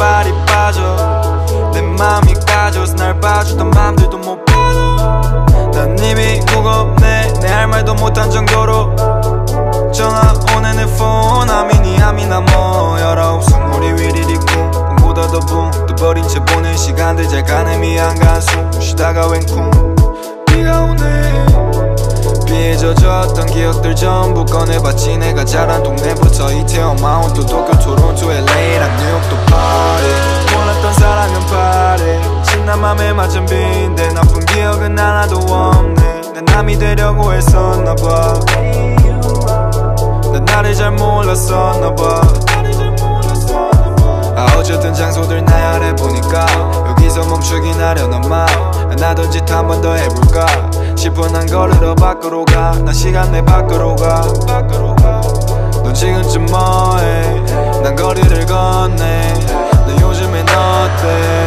발이 빠져. 내 맘이 까져서 날 봐주던 맘들도 못 봐도 난 이미 무겁네. 내 할 말도 못한 정도로 전화 오네 내 폰 아미니 아미나 뭐. 열아홉 스물이 위리리 꿈 꿈보다 더붕또 버린 채 보낸 시간들 잘 가네 미안 간숨 쉬다가 웬쿵 전부 꺼내봤지. 내가 자란 동네부터 이태원 마운트 도쿄 토론토 LA랑 뉴욕도 파리 몰랐던 사람은 파리 신난 맘에 맞은 빈데 나쁜 기억은 하나도 없네. 난 남이 되려고 했었나봐. 난 나를 잘 몰랐었나봐. 아 어쨌든 장소들 나열해보니까 여기서 멈추긴 하려나 마안 하던 짓 한 번 더 해볼까 난 걸으러 밖으로 가난 시간 내 밖으로 가넌 지금쯤 뭐해? 난 거리를 건네. 너 요즘엔 어때?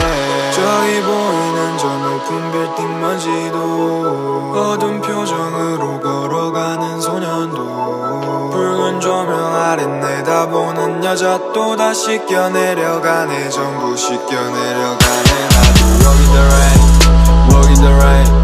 저기 보이는 저 높은 빌딩 먼지도 어두운 표정으로 걸어가는 소년도 붉은 조명 아래 내다보는 여자 또 다시 껴내려가네. 전부 씻겨내려가네. 나도 in the rain? In the rain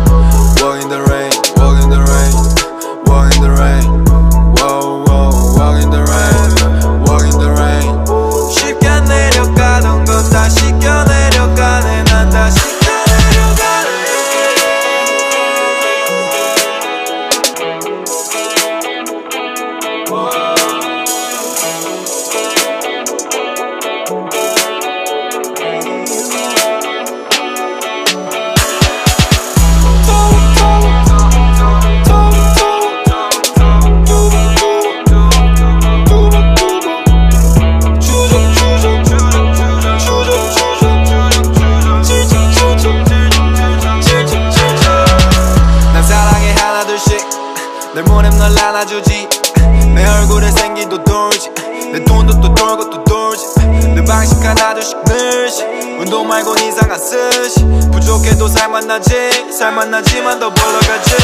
내 돈도 또 돌고 또 돌지. 내 방식 하나둘씩 늘시 운동 말곤 이상한 스시. 부족해도 살만 나지 살만 나지만 더 벌러 가지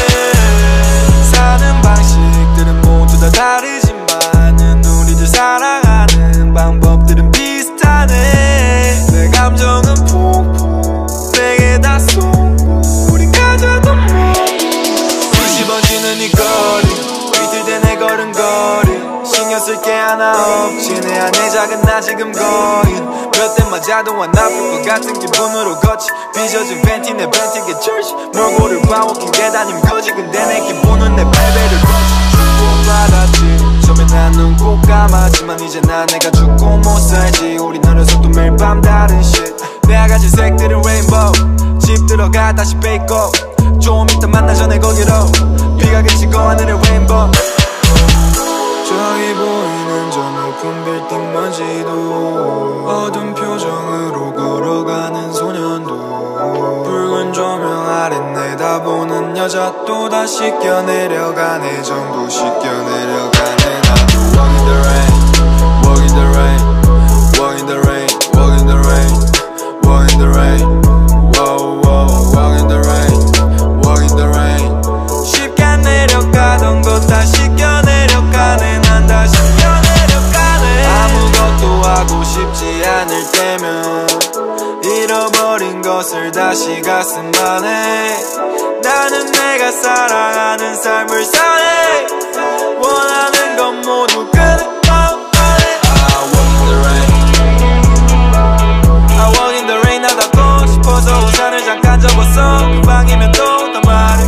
하나 없지. 내 안에 작은 나 지금 거인 몇대 맞아도 안 아플 것 같은 기분으로 걷지 빚어진 팬티 내 팬티게 철시 몰골을 봐 워킹 계단임 거지. 근데 내 기분은 내 발베를 걷지 받았지. 처음에 난눈꼭 감았지만 이제 난 내가 죽고 못 살지. 우리 어려서 또 매일 밤 다른 shit. 내가 가진 색들은 레인보우 집 들어가 다시 베이고 좀 이따 만나 전에 거기로. 비가 그치 빌딩 먼지도 어두운 표정으로 걸어가는 소년도. 붉은 조명 아래 내다보는 여자 또다시 껴내려가네. 전부 씻겨내려가네. 나도 찾을 때면 잃어버린 것을 다시 가슴 안에. 나는 내가 사랑하는 삶을 사네. 원하는 건 모두 끝 I walk in the rain. 나다 꼭 싶어서 우산을 잠깐 접었어. 그 방이면 또더 마를